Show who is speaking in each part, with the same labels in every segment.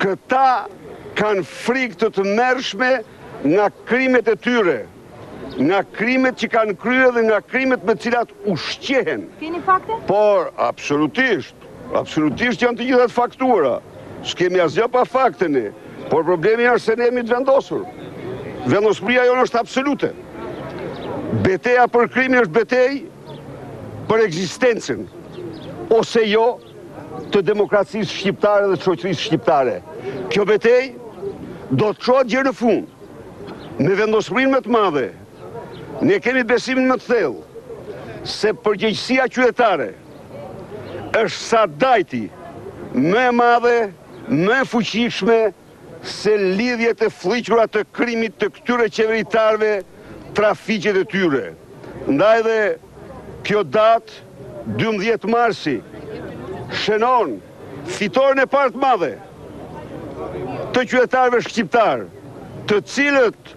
Speaker 1: Këta kanë frikë të tmerrshme nga krimet e tyre, nga krimet që kanë krye dhe nga krimet me cilat ushqehen.
Speaker 2: Keni fakte?
Speaker 1: Por, absolutisht, absolutisht janë të gjitha të faktuara. S'kemi asgjë pa fakte ne, por problemi është se ne jemi të vendosur. Vendosmëria jonë është absolute. Beteja për krimin është betejë, për ekzistencën ose jo të demokracisë shqiptare dhe të shoqërisë shqiptare. Kjo betejë do të çohet deri në fund me vendosmërinë më të madhe. Ne kemi besimin më të thellë se përgjegjësia qytetare është pa dyshim më e madhe, më e fuqishme, se lidhjet e flliqura të krimit të këtyre qeveritarëve trafiqet e tyre. Ndaj dhe kjo datë, dymbëdhjetë marsi, shënon fitoren e parë të madhe të qytetarëve shqiptarë, të cilët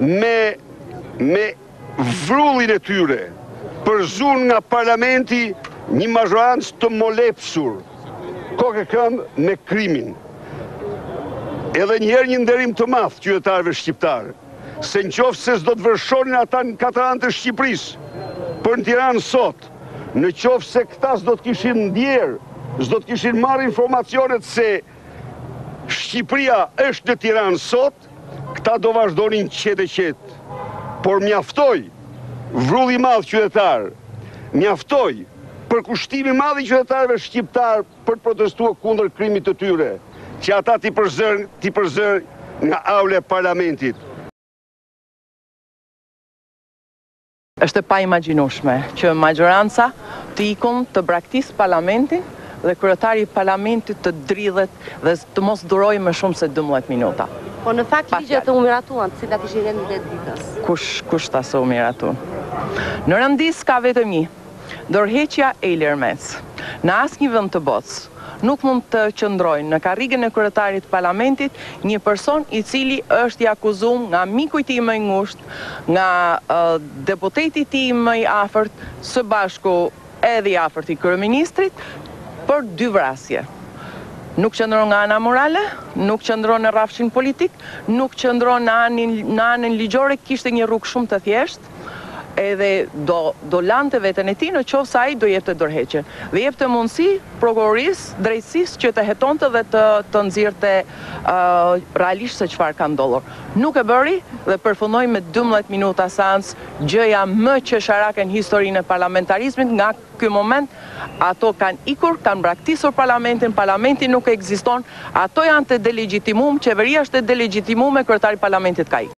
Speaker 1: me me. Vrullin e tyre, përzunë nga parlamenti një mazhorancë të molepsur, kokë e këmbë me krimin. Edhe një herë një nderim të madh qytetarëve shqiptarë, se nëqoftëse s'do të vërshonin ata në katër anë të Shqipërisë, për në Tiranë sot, në qoftë se këta s'do të kishin ndjerë, s'do të kishin marrë informacionet se Shqipëria është në Tiranë sot, Këta do vazhdonin qetë e qetë, por mjaftoi vrulli i madh qytetar, mjaftoi përkushtimi i madh i qytetarëve shqiptarë për të protestuar kundër krimit të tyre, që ata t'i përzërë nga aula e parlamentit.
Speaker 3: Është e paimagjinueshme që maxhoranca të ikë, të braktisë Parlamentin dhe kryetari i Parlamentit të dridhet dhe të mos durojë më shumë se dymbëdhjetë minuta.
Speaker 2: Por në fakt ligjet u miratuan, të cilat ishin në rend të ditës.
Speaker 3: Kush, kush tha se u miratuan? Në rend dite ka vetëm një, dorëheqja e Ilir Metës. Në asnjë vend të botës, Nuk mund të qëndrojë në karrigen e kryetarit të parlamentit një person i cili është i akuzum nga miku i tij më i ngushtë, nga deputeti i tij më i afërt, së bashku edhe i afërt i kryeministrit, për dy vrasje. Nuk qëndron nga ana morale, nuk qëndron në rrafshin politik, nuk qëndron në anën ligjore, kishte një rrugë shumë të thjeshtë. edhe do do lante veten e tij në qoftë se ai do jepte dorëheqjen dhe jepte mundësi prokurorisë, drejtësisë që të hetonte dhe të nxirrte ë realisht se çfarë ka ndodhur. Nuk e bëri dhe përfundoi me dymbëdhjetë minuta seancë, gjëja më qesharake në historinë e parlamentarizmit nga ky moment ato kanë ikur kanë braktisur parlamentin parlamenti nuk ekziston ato janë të delegjitimumë qeveria është e delegjitimume kryetari parlamentit ka ik.